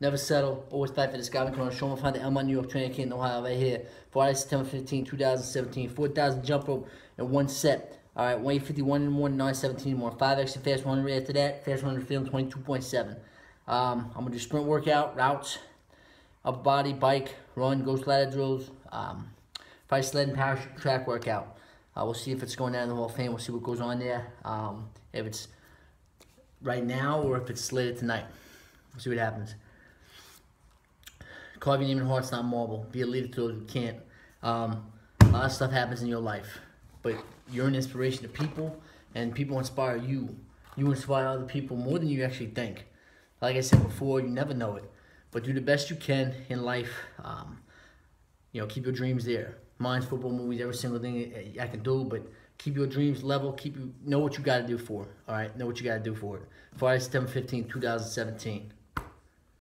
Never settle. Always fight for the. Come on, show find the Elmont New York Training Camp in Ohio right here. Friday, September 15, 2017. 4,000 jump rope in one set. All right, 151 in morning, 917 in the 5 extra fast 100 after that. Fast 100 feeling 22.7. Um, I'm going to do sprint workout, routes, upper body, bike, run, ghost ladder drills, um, probably sled and parachute track workout. Uh, we'll see if it's going down in the Hall of Fame. We'll see what goes on there. Um, if it's right now or if it's later tonight. We'll see what happens. Carve your heart's not marble. Be a leader to those who can't. Um, a lot of stuff happens in your life, but you're an inspiration to people, and people inspire you. You inspire other people more than you actually think. Like I said before, you never know it, but do the best you can in life. Um, you know, keep your dreams there. Mine's football movies, every single thing I can do, but keep your dreams level. Keep you know what you got to do for. All right, know what you got to do for it. Friday, September 15, 2017.